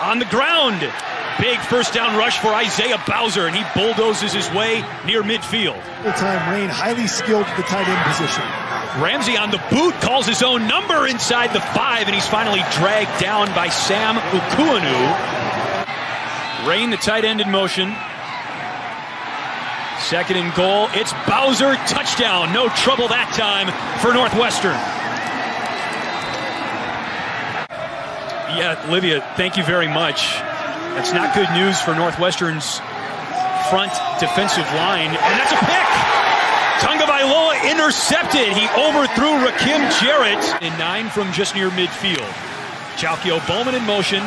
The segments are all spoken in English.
on the ground. Big first down rush for Isaiah Bowser, and he bulldozes his way near midfield. The time Raine highly skilled at the tight end position. Ramsey on the boot calls his own number inside the five, and he's finally dragged down by Sam Okuayinonu. Raine, the tight end in motion. Second and goal. It's Bowser, touchdown. No trouble that time for Northwestern. Yeah, Livia, thank you very much. That's not good news for Northwestern's front defensive line. And that's a pick! Tagovailoa intercepted. He overthrew Rakim Jarrett in nine from just near midfield. Chalkio Bowman in motion.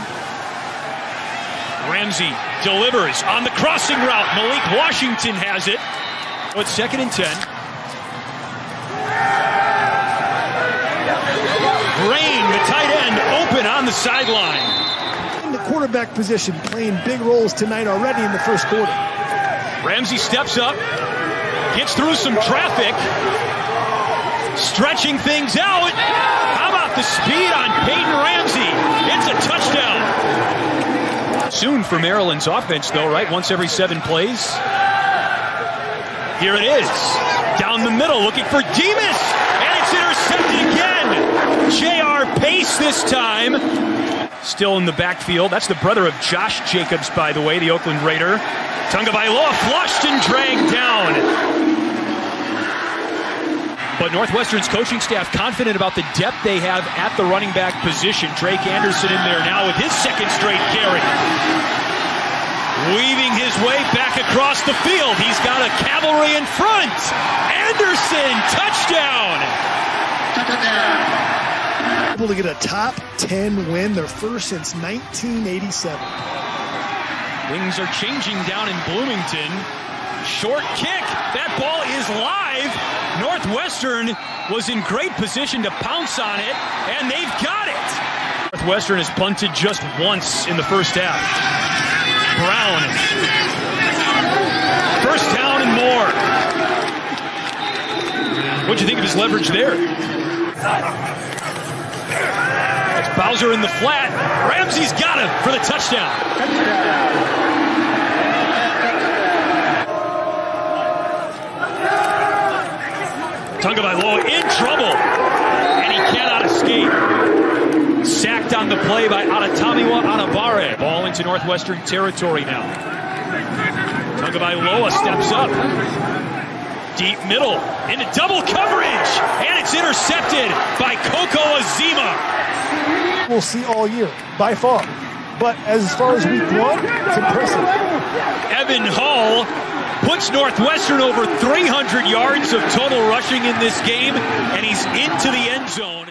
Ramsey delivers on the crossing route. Malik Washington has it. It's second and ten. Raine, the tight end, open on the sideline. In the quarterback position, playing big roles tonight already in the first quarter. Ramsey steps up, gets through some traffic, stretching things out. How about the speed on Peyton Ramsey? It's a touchdown. Soon for Maryland's offense, though, right? Once every seven plays. Here it is. Down the middle, looking for Demus. This time. Still in the backfield. That's the brother of Josh Jacobs, by the way, the Oakland Raider. Taulia Tagovailoa flushed and dragged down. But Northwestern's coaching staff confident about the depth they have at the running back position. Drake Anderson in there now with his second straight carry. Weaving his way back across the field. He's got a cavalry in front. Anderson, touchdown. Able to get a top 10 win, their first since 1987. Things are changing down in Bloomington. Short kick. That ball is live. Northwestern was in great position to pounce on it, and they've got it. Northwestern has punted just once in the first half. Brown. First down and more. What'd you think of his leverage there? It's Bowser in the flat. Ramsey's got him for the touchdown. Tagovailoa in trouble, and he cannot escape. Sacked on the play by Adetomiwa Adebawore. Ball into Northwestern territory now. Tagovailoa steps up. Deep middle into double coverage, and it's intercepted by Coco Azema. We'll see all year, by far. But as far as week one, it's impressive. Evan Hull puts Northwestern over 300 yards of total rushing in this game, and he's into the end zone.